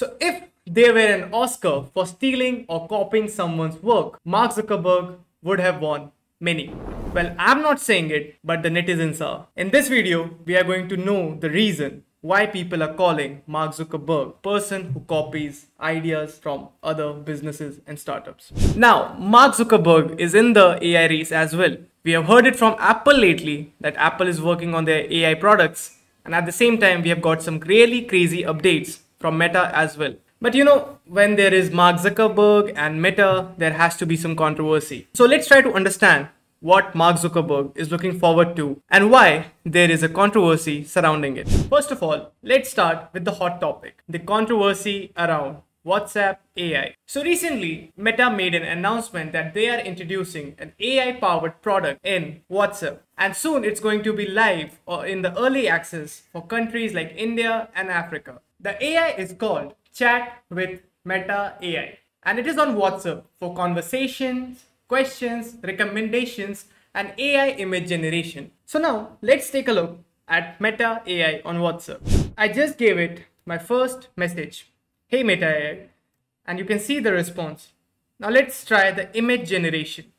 So if there were an Oscar for stealing or copying someone's work, Mark Zuckerberg would have won many. Well, I'm not saying it, but the netizens are. In this video, we are going to know the reason why people are calling Mark Zuckerberg person who copies ideas from other businesses and startups. Now, Mark Zuckerberg is in the AI race as well. We have heard it from Apple lately that Apple is working on their AI products and at the same time we have got some really crazy updates from Meta as well. But you know, when there is Mark Zuckerberg and Meta, there has to be some controversy. So let's try to understand what Mark Zuckerberg is looking forward to and why there is a controversy surrounding it. First of all, let's start with the hot topic, the controversy around WhatsApp AI. So recently, Meta made an announcement that they are introducing an AI powered product in WhatsApp. And soon it's going to be live or in the early access for countries like India and Africa. The AI is called Chat with Meta AI. And it is on WhatsApp for conversations, questions, recommendations, and AI image generation. So now let's take a look at Meta AI on WhatsApp. I just gave it my first message, Hey Meta AI, and you can see the response. Now let's try the image generation.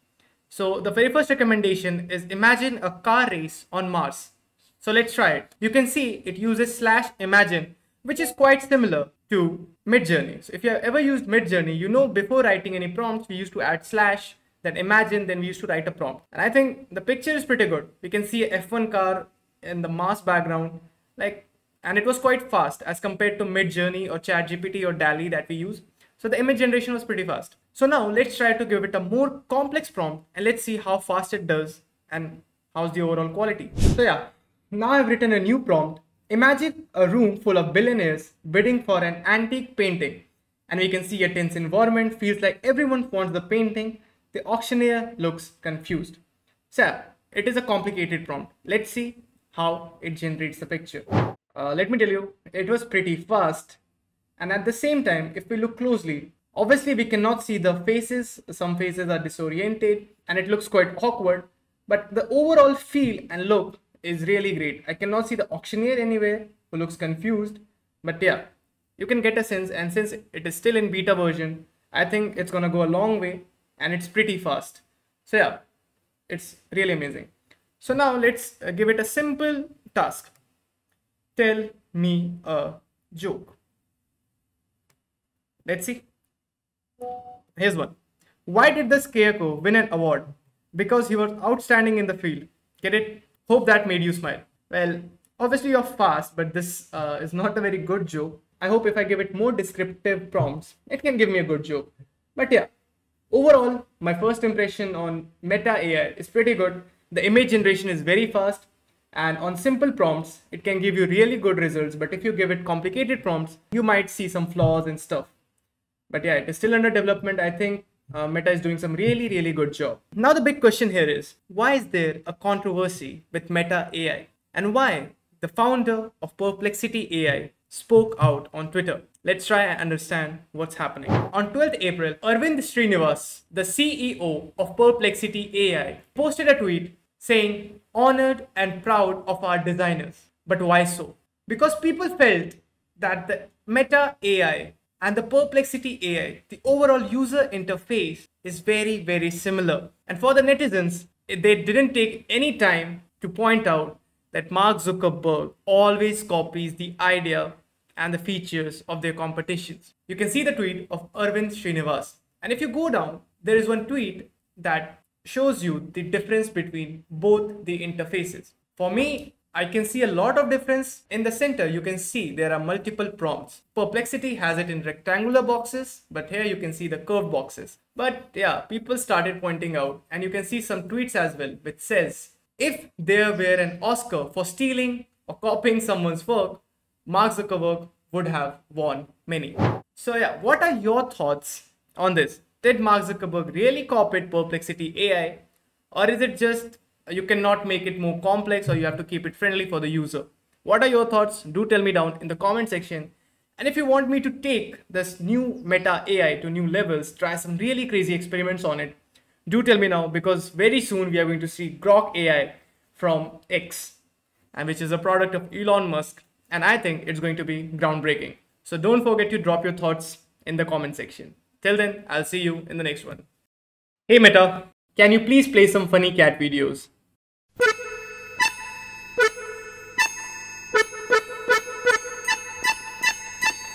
So the very first recommendation is imagine a car race on Mars. So let's try it. You can see it uses slash imagine, which is quite similar to Midjourney. So if you have ever used Midjourney, you know before writing any prompts, we used to add slash then imagine then we used to write a prompt. And i think the picture is pretty good. We can see a f1 car in the Mars background like and it was quite fast as compared to midjourney or chat gpt or DALL-E that we use. So the image generation was pretty fast. So now let's try to give it a more complex prompt and let's see how fast it does and how's the overall quality. So yeah now i've written a new prompt imagine a room full of billionaires bidding for an antique painting and we can see a tense environment feels like everyone wants the painting the auctioneer looks confused. So, it is a complicated prompt. Let's see how it generates the picture. Uh, let me tell you, it was pretty fast. And at the same time, if we look closely, obviously we cannot see the faces. Some faces are disoriented and it looks quite awkward. But the overall feel and look is really great. I cannot see the auctioneer anywhere who looks confused. But yeah, you can get a sense. And since it is still in beta version, I think it's to go a long way and it's pretty fast. So yeah, it's really amazing. So now let's uh, give it a simple task. Tell me a joke. Let's see. Here's one. Why did the scarecrow win an award? Because he was outstanding in the field. Get it? Hope that made you smile. Well, obviously you're fast, but this uh, is not a very good joke. I hope if I give it more descriptive prompts, it can give me a good joke. But yeah, Overall, my first impression on Meta AI is pretty good. The image generation is very fast and on simple prompts, it can give you really good results. But if you give it complicated prompts, you might see some flaws and stuff. But yeah, it is still under development. I think uh, Meta is doing some really, really good job. Now the big question here is, why is there a controversy with Meta AI? And why the founder of Perplexity AI spoke out on Twitter. Let's try and understand what's happening. On 12th April, Aravind Srinivas, the CEO of Perplexity AI, posted a tweet saying, honored and proud of our designers. But why so? Because people felt that the Meta AI and the Perplexity AI, the overall user interface is very, very similar. And for the netizens, eh, they didn't take any time to point out that Mark Zuckerberg always copies the idea and the features of their competitions. You can see the tweet of Aravind Srinivas. And if you go down, there is one tweet that shows you the difference between both the interfaces. For me, I can see a lot of difference. In the center, you can see there are multiple prompts. Perplexity has it in rectangular boxes, but here you can see the curved boxes. But yeah, people started pointing out, and you can see some tweets as well, which says, if there were an Oscar for stealing or copying someone's work, Mark Zuckerberg would have won many. So yeah, what are your thoughts on this? Did Mark Zuckerberg really copy Perplexity AI or is it just you cannot make it more complex or you have to keep it friendly for the user? What are your thoughts? Do tell me down in the comment section. And if you want me to take this new Meta AI to new levels, try some really crazy experiments on it, do tell me now because very soon we are going to see Grok AI from X and which is a product of Elon Musk and I think it's going to be groundbreaking. So don't forget to drop your thoughts in the comment section. Till then, I'll see you in the next one. Hey Meta, can you please play some funny cat videos?